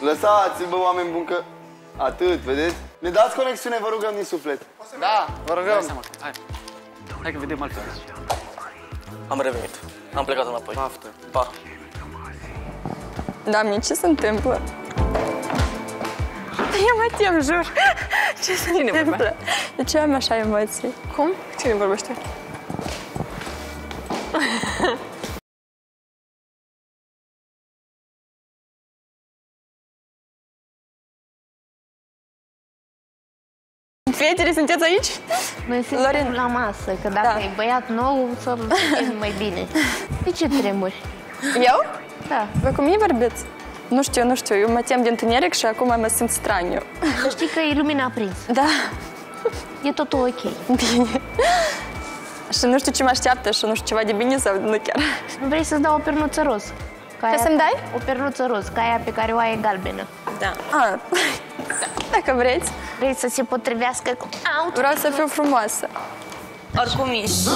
Lăsați-vă, oameni buni, că... Atât, vedeți? Ne dați conexiune, vă rugăm din suflet. Da, vă rugăm. Seama. Hai. Hai că vedem altfel. Am revenit. Am plecat înapoi. Baftă. Pa. Doamne, ce se întâmplă? Eu mă tem, jur. Ce se Cine întâmplă? vorbea? De ce am așa emoții? Cum? Cine vorbește? Fetele, sunteți aici? Noi suntem Loren. la masă, că dacă Da. e băiat nou, să fim mai bine. De ce tremuri? Eu? Da. Voi cu mine vorbiți? Nu știu, nu știu. Eu mă tem de întuneric și acum mă simt straniu. Să știi că e lumina aprins. Da, E totul ok. bine. Și nu știu ce mă așteaptă și nu știu ceva de bine sau nu chiar. Vrei să-ți dau o pernuță roz? Ca Ce aia- să-mi dai? O pernuță roz, ca aia pe care o ai galbenă. Da. A, dacă vreți. Vrei să se potrivească cu... Au, Vreau să fiu frumoasă. Oricum ești.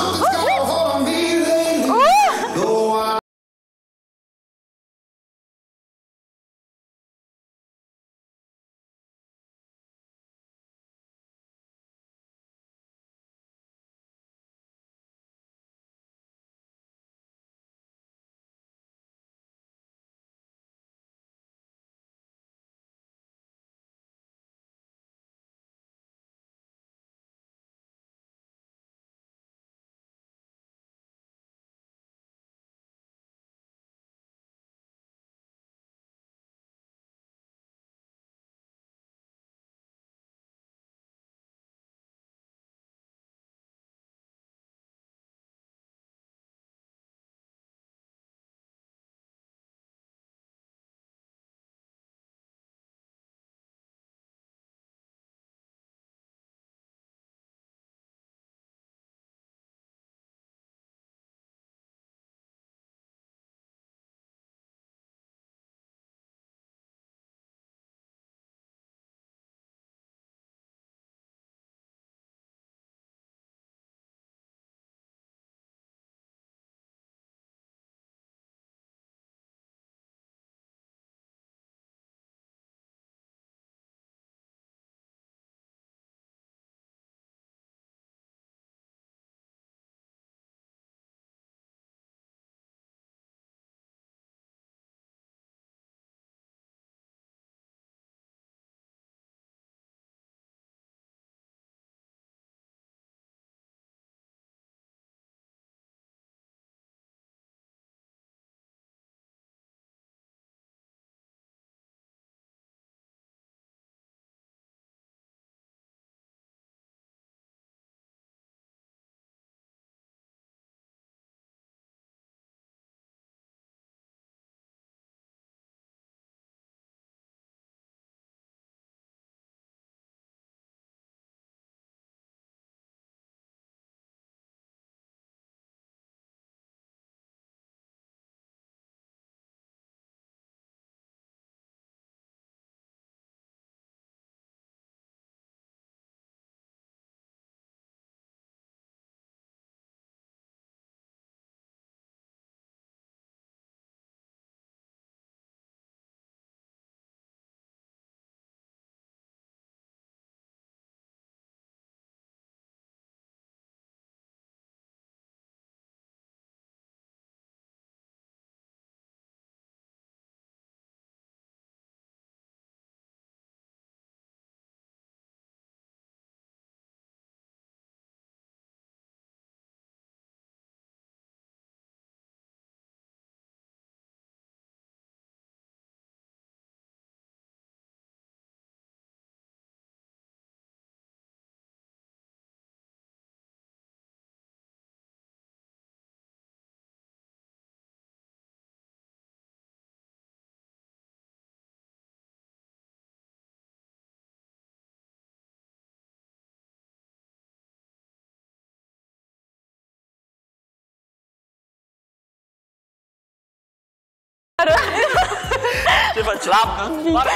Ce faci? Lapă? Pare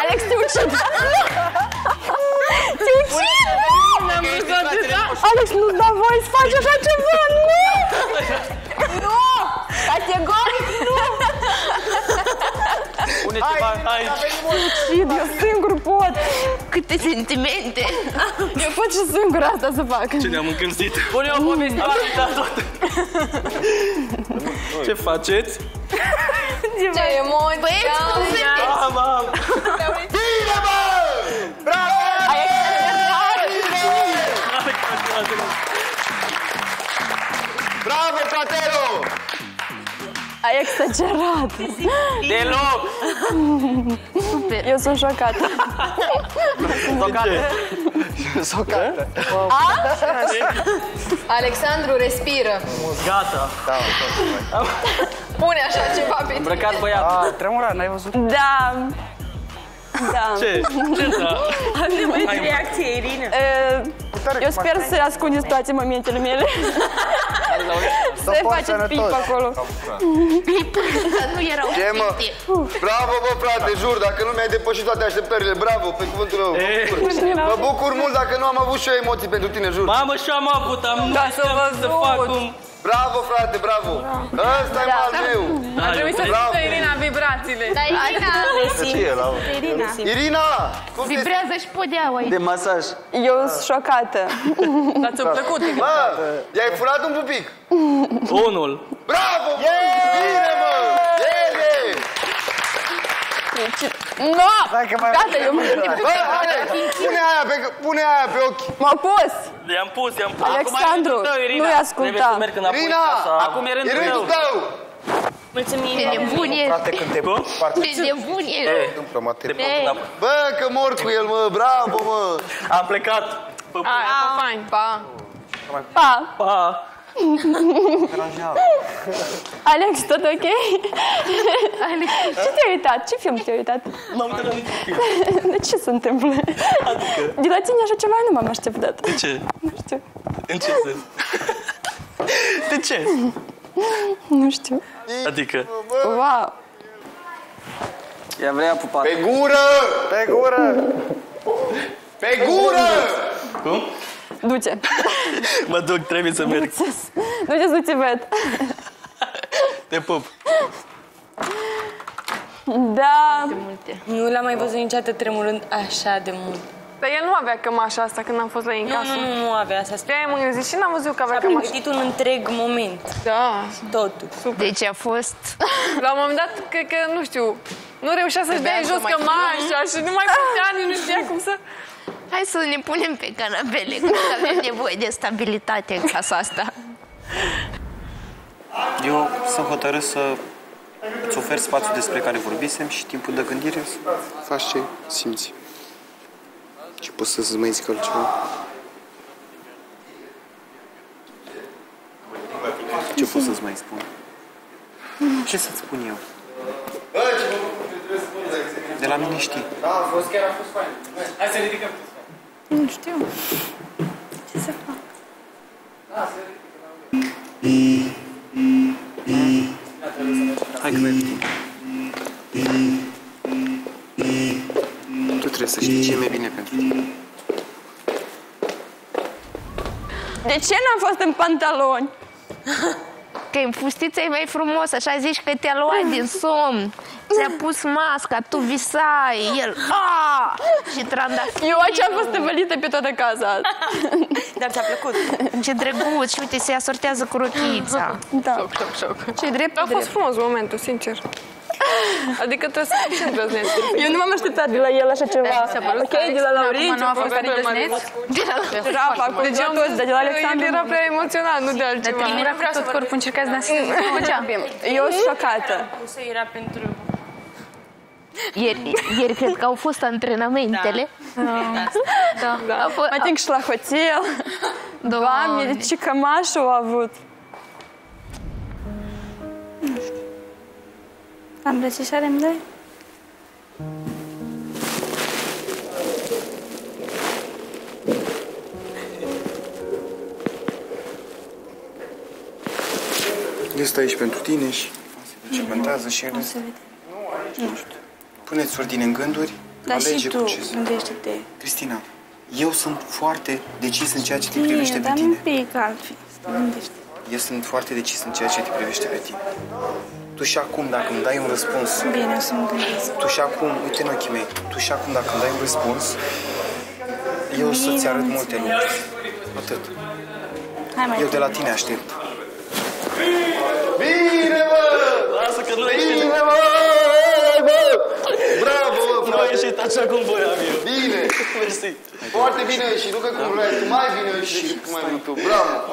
Alex, te ucid! te ucid! Alex, nu-ți da voie să faci așa ceva! Nu! Nu! Categoric nu! spune ceva aici. Cid, eu singur pot. Câte sentimente. Eu pot și singur asta să fac. Ce ne-am încălzit. Pune o poveste la tot. Ce faceți? Ce emoții! Băieți, cum sunteți? Ah, mam. Bine, bă! Bravo! Bravo, fratelo! Ai exagerat. Deloc. Eu sunt șocată. Socată. Alexandru, respiră. Gata. Pune așa ceva pe tine. Îmbrăcat băiatul. A, tremura, n-ai văzut? Da. Da. Ce? Ce da? Reacție, Irina. E, Eu sper să ascundeți toate momentele mele. Să faceți pip acolo. Dar nu erau Ce, mă? fete. Bravo, bă, frate, jur, dacă nu mi-ai depășit toate așteptările, bravo, pe cuvântul meu. Mă bucur mult dacă nu am avut și eu emoții pentru tine, jur. Mamă, și am avut, am nu Da, știam s-a să văzut. fac cum... Bravo, frate, bravo. Ăsta e Da. al meu. Da, Trebuie să Bravo. simtă Irina vibrațiile. Dar Irina, Irina, Irina, cum te vibrează și podeaua aici. De masaj. Eu sunt șocată. Dar ți-a plăcut? Bă, i-ai furat un pupic. Unul. Bravo, bă! Bine, mă! Bine! No! Hai că mai Gata, eu mă Bă, Alex, pune aia pe, pune aia pe ochi. M-a pus! Le-am pus, i-am pus. Alexandru, Acum e rândul tău, Irina. nu-i asculta. Trebuie să merg înapoi Irina, acasă. Acum e E rândul rândul tău. tău. Ce nebun ești. Frate, când te parcă Ce nebun E, ești. întâmplă te materie. pun înapoi. Bă, că mor cu el, mă, bravo, mă. Am plecat. Pa, Aia, fain. Pa. Pa! pa. Alex, tot ok? Alex, ce te-ai uitat? Ce film te-ai uitat? M-am uitat la niciun film. De ce se întâmplă? Adică, De la tine așa ceva nu m-am așteptat. de ce? Nu știu. În ce sens? De ce? Nu știu. Adică, Wow! Ea vrea pupat. Pe gură! Pe gură! Pe gură! cum? Du-te! Mă duc, trebuie să merg. Du-te să te văd. Te pup. Da, Nu l-am mai văzut niciodată tremurând așa de mult. Dar el nu avea cămașa asta când am fost la ei în Nu, casă. nu, nu, nu avea asta. De-aia m-am gândit și n-am văzut că avea A cămașa. pregătit un întreg moment. Da. Totul. Deci a fost... La un moment dat, cred că, nu știu, nu reușea să-și dea Trebuia jos să mai cămașa și nu mai putea, nici nu știa cum să... Hai să ne punem pe canapele, că avem nevoie de stabilitate în casa asta. Eu sunt hotărât să îți ofer spațiul despre care vorbisem și timpul de gândire să faci ce simți. Și poți să-ți mai zic altceva? Ce pot să-ți mai spun? Ce să-ți spun eu? De la mine știi. Hai că mai timp. Tu trebuie să știi ce e mai bine pentru tine. de ce n-am fost în pantaloni? Că în fustiță e mai frumos, așa zici că te-a luat din somn. Ți-a pus masca, tu visai, el, a și trandafiri. Eu aici am fost învelită pe toată casa. Dar ți-a plăcut? Ce drăguț, și uite, se asortează cu rochița. Da. Șoc, șoc. Ce drept, A fost drept. frumos momentul, sincer. Adică trebuie să fii și îndrăzneț. Eu nu m-am așteptat de la el așa ceva. Ok, de la Laurin, Acum nu a fost îndrăzneț. Rafa, cu Deci am toți, dar de la El Alexandru. era prea emoționat, nu de altceva. tine era prea tot corpul încercați de Eu sunt șocată. Pusă era pentru... Ieri, ieri cred că au fost antrenamentele. Da. A fost, Mai timp și la hotel. Doamne, de ce cămașă au avut? Îmbrățișare îmi dai? Eu stau aici pentru tine și ce contează și ele. Nu știu. Puneți ordine în gânduri, Dar și alege tu, cu ce să... gândește-te. Cristina, eu sunt foarte decis în ceea ce te Bine, privește pe dar un tine. pic altfel. Gândește. Eu sunt foarte decis în ceea ce te privește pe tine. Tu și acum, dacă îmi dai un răspuns, Bine, o să mă gândesc. tu și acum, uite în ochii mei, tu și acum, dacă îmi dai un răspuns, eu o să-ți arăt multe lucruri. Atât. Hai mai Eu de la tine aștept. Bine, bă! Lasă că nu ești... Bine, bă! bă! Bravo, bă, Nu a frate! ieșit așa cum voiam eu. Bine! Mersi. Foarte bine și nu că cum vrei, tu mai bine și decât cum ai vrut tu. Bravo!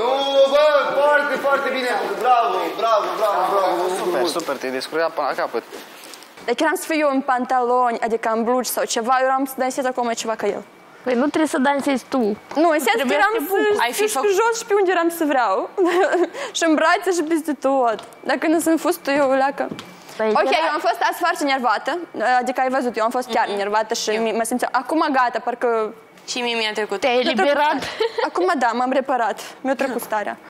Nu, bă, foarte, foarte bine. Bravo, bravo, bravo, bravo. mă bucur Super, mult. super, te-ai descurcat până la capăt. Dacă eram să fiu eu în pantaloni, adică în blugi sau ceva, eu eram să dansez acum ceva ca el. Păi nu trebuie să dansezi tu. Nu, în sens că Trebuia eram să te să bucuri. ai fi pe jos și pe unde eram să vreau. și în brațe și peste tot. Dacă nu sunt fost tu, eu leacă. Păi Ok, era- eu am fost azi foarte nervată, adică ai văzut, eu am fost chiar nervată și mi- mă simțeam, acum gata, parcă Și mie mi-a trecut. Te-ai eliberat. Acum da, m-am reparat. Mi-a trecut starea.